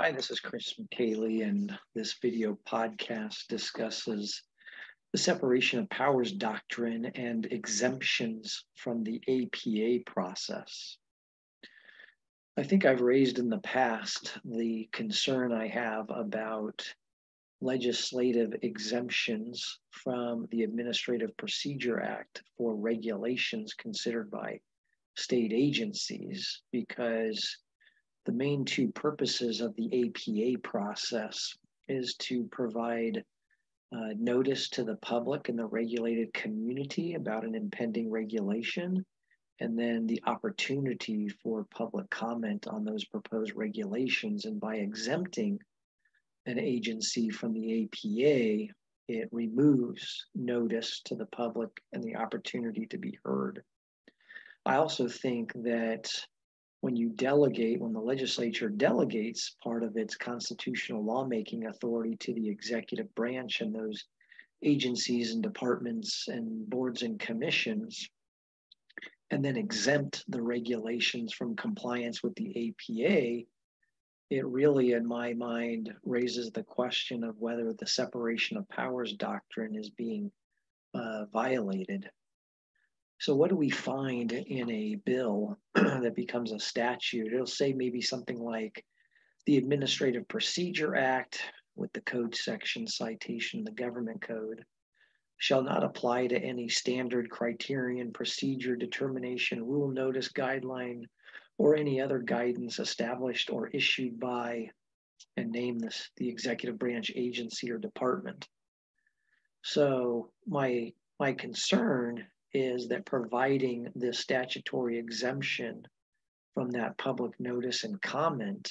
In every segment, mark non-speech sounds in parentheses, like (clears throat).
Hi, this is Chris Micheli, and this video podcast discusses the separation of powers doctrine and exemptions from the APA process. I think I've raised in the past the concern I have about legislative exemptions from the Administrative Procedure Act for regulations considered by state agencies because the main two purposes of the APA process is to provide uh, notice to the public and the regulated community about an impending regulation, and then the opportunity for public comment on those proposed regulations. And by exempting an agency from the APA, it removes notice to the public and the opportunity to be heard. I also think that when you delegate, when the legislature delegates part of its constitutional lawmaking authority to the executive branch and those agencies and departments and boards and commissions, and then exempt the regulations from compliance with the APA, it really, in my mind, raises the question of whether the separation of powers doctrine is being uh, violated. So, what do we find in a bill (clears throat) that becomes a statute? It'll say maybe something like the Administrative Procedure Act with the code section citation, the government code, shall not apply to any standard criterion, procedure, determination, rule, notice, guideline, or any other guidance established or issued by and name this the executive branch agency or department. So my my concern is that providing this statutory exemption from that public notice and comment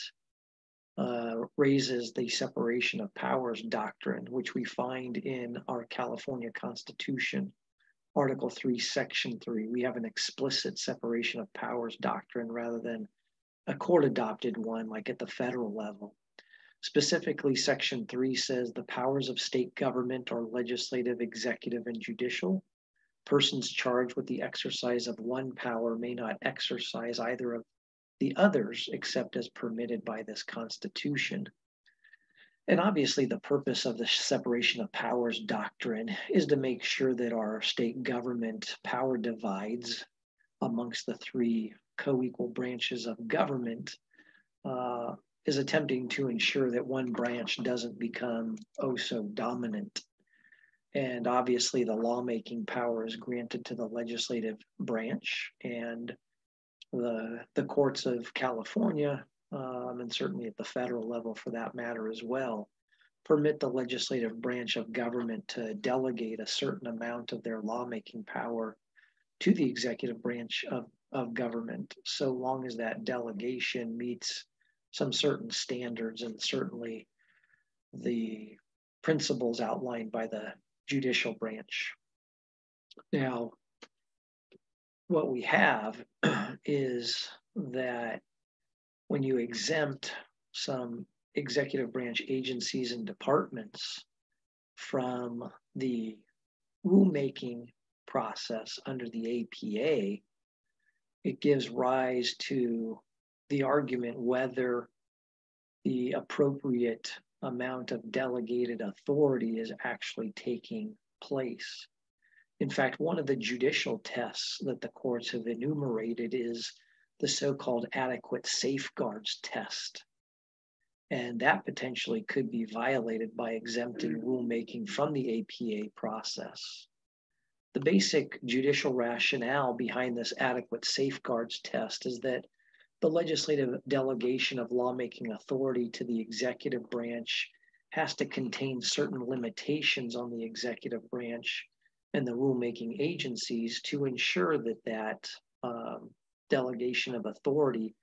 uh, raises the separation of powers doctrine, which we find in our California Constitution, Article 3, Section 3. We have an explicit separation of powers doctrine rather than a court adopted one like at the federal level. Specifically, Section 3 says the powers of state government are legislative, executive, and judicial persons charged with the exercise of one power may not exercise either of the others except as permitted by this Constitution. And obviously, the purpose of the separation of powers doctrine is to make sure that our state government power divides amongst the three co equal branches of government uh, is attempting to ensure that one branch doesn't become oh so dominant and obviously, the lawmaking power is granted to the legislative branch and the, the courts of California, um, and certainly at the federal level for that matter as well, permit the legislative branch of government to delegate a certain amount of their lawmaking power to the executive branch of, of government, so long as that delegation meets some certain standards and certainly the principles outlined by the judicial branch. Now, what we have (clears throat) is that when you exempt some executive branch agencies and departments from the rulemaking process under the APA, it gives rise to the argument whether the appropriate amount of delegated authority is actually taking place. In fact, one of the judicial tests that the courts have enumerated is the so called adequate safeguards test. And that potentially could be violated by exempting rulemaking from the APA process. The basic judicial rationale behind this adequate safeguards test is that the legislative delegation of lawmaking authority to the executive branch has to contain certain limitations on the executive branch and the rulemaking agencies to ensure that that um, delegation of authority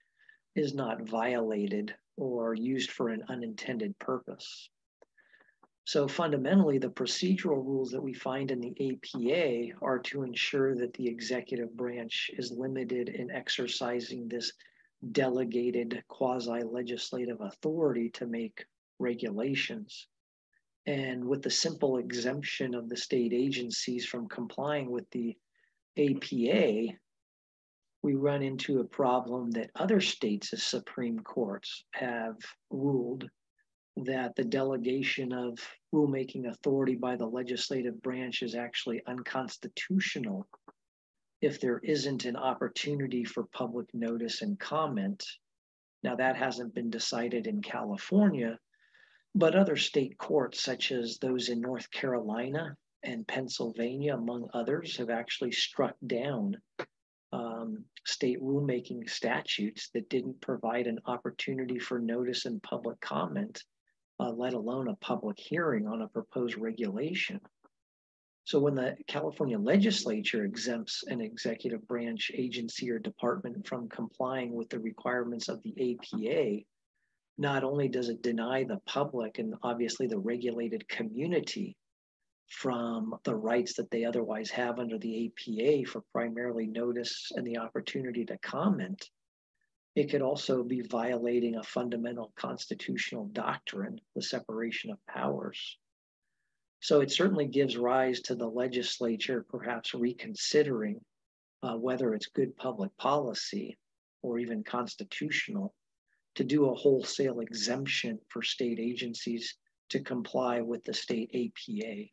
is not violated or used for an unintended purpose. So fundamentally, the procedural rules that we find in the APA are to ensure that the executive branch is limited in exercising this delegated quasi legislative authority to make regulations. And with the simple exemption of the state agencies from complying with the APA, we run into a problem that other states' as Supreme Courts have ruled that the delegation of rulemaking authority by the legislative branch is actually unconstitutional if there isn't an opportunity for public notice and comment. Now, that hasn't been decided in California, but other state courts, such as those in North Carolina and Pennsylvania, among others, have actually struck down um, state rulemaking statutes that didn't provide an opportunity for notice and public comment, uh, let alone a public hearing on a proposed regulation. So when the California legislature exempts an executive branch agency or department from complying with the requirements of the APA, not only does it deny the public and obviously the regulated community from the rights that they otherwise have under the APA for primarily notice and the opportunity to comment, it could also be violating a fundamental constitutional doctrine, the separation of powers. So it certainly gives rise to the legislature perhaps reconsidering uh, whether it's good public policy or even constitutional to do a wholesale exemption for state agencies to comply with the state APA.